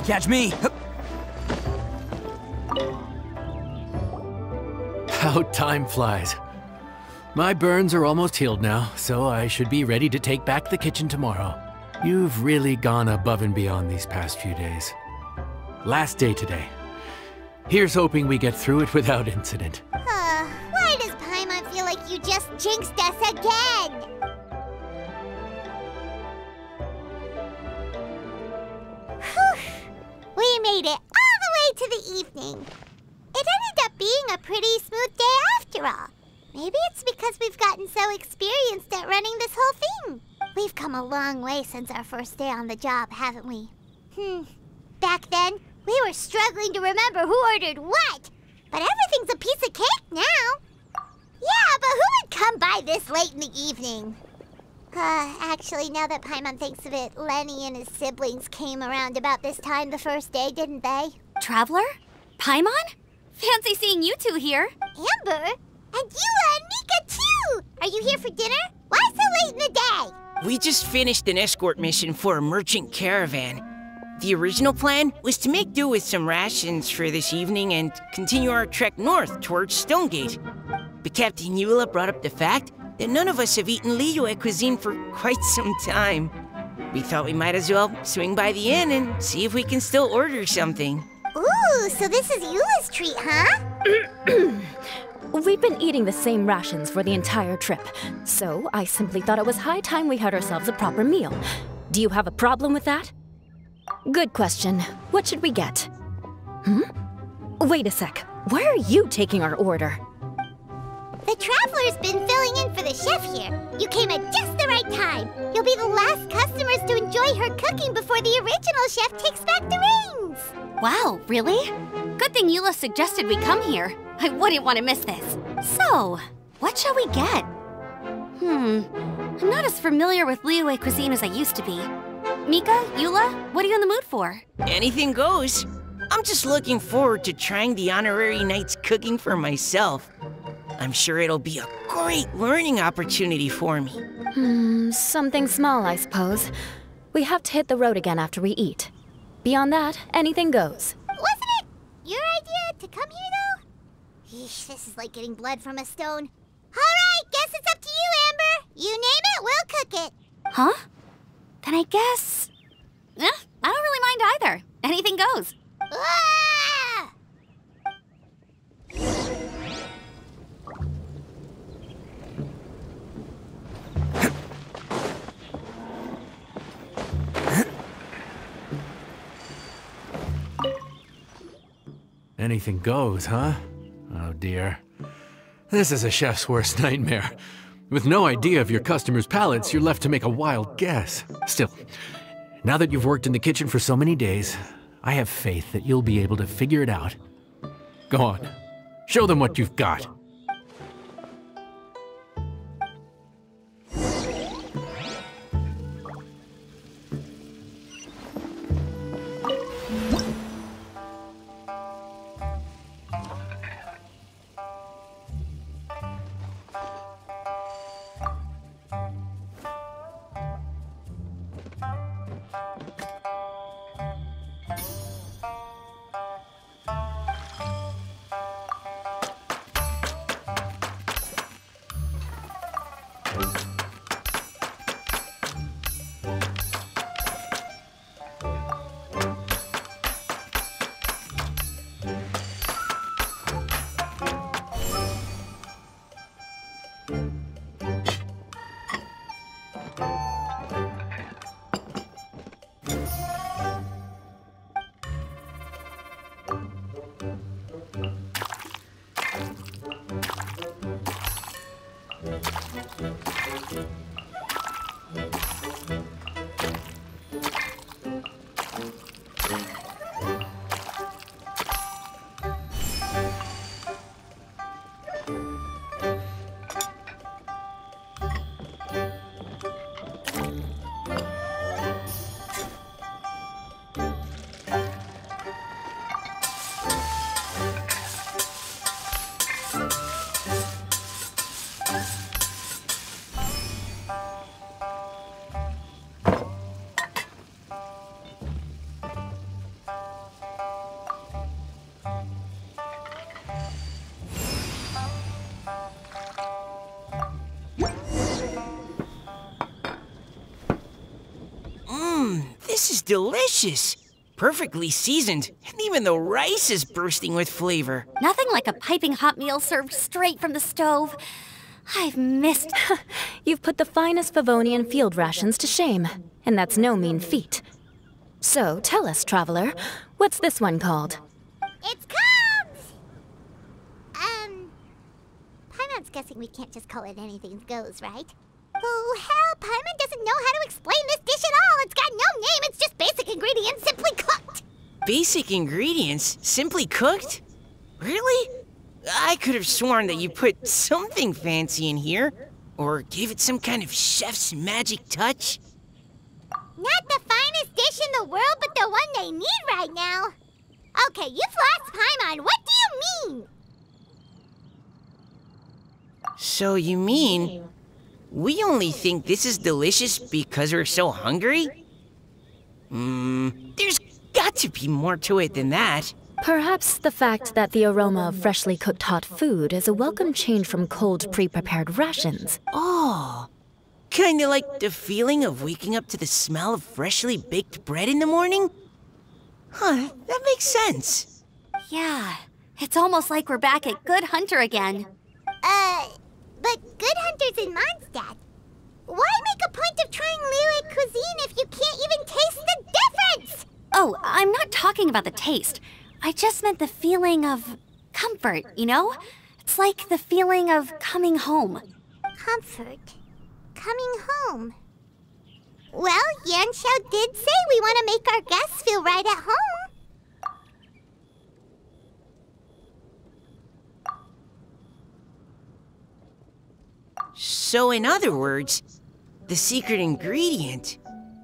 catch me. How time flies. My burns are almost healed now, so I should be ready to take back the kitchen tomorrow. You've really gone above and beyond these past few days. Last day today. Here's hoping we get through it without incident. Uh, why does Paimon feel like you just jinxed us again? Made it all the way to the evening. It ended up being a pretty smooth day after all. Maybe it's because we've gotten so experienced at running this whole thing. We've come a long way since our first day on the job, haven't we? Hmm. Back then, we were struggling to remember who ordered what. But everything's a piece of cake now. Yeah, but who would come by this late in the evening? Uh, actually, now that Paimon thinks of it, Lenny and his siblings came around about this time the first day, didn't they? Traveler? Paimon? Fancy seeing you two here. Amber? And Eula and Mika, too! Are you here for dinner? Why so late in the day? We just finished an escort mission for a merchant caravan. The original plan was to make do with some rations for this evening and continue our trek north towards Stonegate. But Captain Eula brought up the fact that none of us have eaten Liyue cuisine for quite some time. We thought we might as well swing by the inn and see if we can still order something. Ooh, so this is Eula's treat, huh? We've been eating the same rations for the entire trip, so I simply thought it was high time we had ourselves a proper meal. Do you have a problem with that? Good question. What should we get? Hmm? Wait a sec. Why are you taking our order? The Traveler's been filling in for the chef here. You came at just the right time. You'll be the last customers to enjoy her cooking before the original chef takes back the reins. Wow, really? Good thing Eula suggested we come here. I wouldn't want to miss this. So, what shall we get? Hmm, I'm not as familiar with Liyue cuisine as I used to be. Mika, Eula, what are you in the mood for? Anything goes. I'm just looking forward to trying the honorary knight's cooking for myself. I'm sure it'll be a great learning opportunity for me. Hmm, something small, I suppose. We have to hit the road again after we eat. Beyond that, anything goes. Wasn't it your idea to come here, though? Eesh, this is like getting blood from a stone. All right, guess it's up to you, Amber. You name it, we'll cook it. Huh? Then I guess... Eh, I don't really mind either. Anything goes. Ah! Anything goes, huh? Oh dear. This is a chef's worst nightmare. With no idea of your customers' palates, you're left to make a wild guess. Still, now that you've worked in the kitchen for so many days, I have faith that you'll be able to figure it out. Go on, show them what you've got. Mmm, this is delicious. Perfectly seasoned, and even the rice is bursting with flavor. Nothing like a piping hot meal served straight from the stove. I've missed. You've put the finest Favonian field rations to shame, and that's no mean feat. So, tell us, traveler, what's this one called? It's called. Um. Paimon's guessing we can't just call it anything goes, right? Oh, hell, Paimon doesn't know how to explain this dish at all. It's got no name, it's just basic ingredients simply cooked. Basic ingredients, simply cooked? Really? I could have sworn that you put something fancy in here, or gave it some kind of chef's magic touch. Not the finest dish in the world, but the one they need right now. Okay, you've lost Paimon. What do you mean? So you mean we only think this is delicious because we're so hungry? Hmm, there's got to be more to it than that. Perhaps the fact that the aroma of freshly cooked hot food is a welcome change from cold, pre prepared rations. Oh, kinda like the feeling of waking up to the smell of freshly baked bread in the morning? Huh, that makes sense. Yeah, it's almost like we're back at Good Hunter again. Uh, but Good Hunter's in Mondstadt. Why make a point of trying Liyue cuisine if you can't even taste the difference? Oh, I'm not talking about the taste. I just meant the feeling of comfort, you know? It's like the feeling of coming home. Comfort. Coming home. Well, Yan Yanxiao did say we want to make our guests feel right at home. So, in other words, the secret ingredient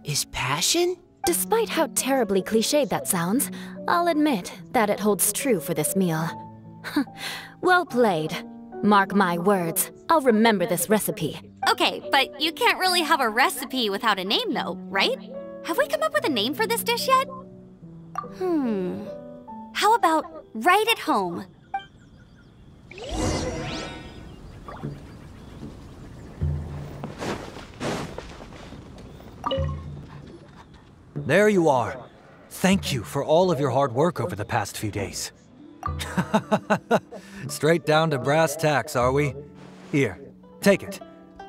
is passion? Despite how terribly cliched that sounds, I'll admit that it holds true for this meal. well played. Mark my words, I'll remember this recipe. Okay, but you can't really have a recipe without a name, though, right? Have we come up with a name for this dish yet? Hmm. How about right at home? There you are. Thank you for all of your hard work over the past few days. Straight down to brass tacks, are we? Here, take it.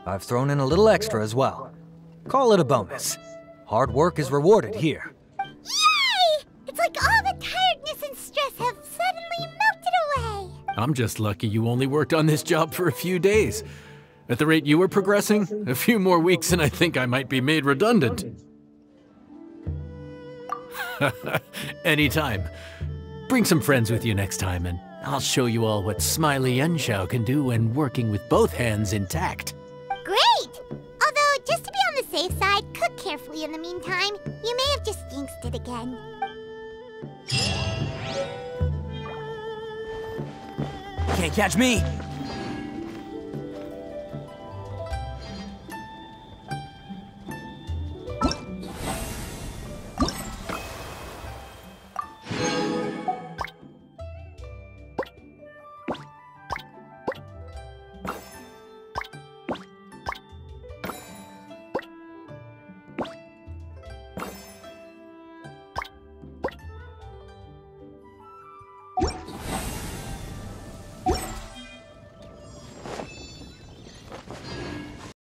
I've thrown in a little extra as well. Call it a bonus. Hard work is rewarded here. Yay! It's like all the tiredness and stress have suddenly melted away. I'm just lucky you only worked on this job for a few days. At the rate you were progressing, a few more weeks and I think I might be made redundant. Anytime. Bring some friends with you next time, and I'll show you all what Smiley Yanxiao can do when working with both hands intact. Great! Although, just to be on the safe side, cook carefully in the meantime. You may have just jinxed it again. Can't catch me.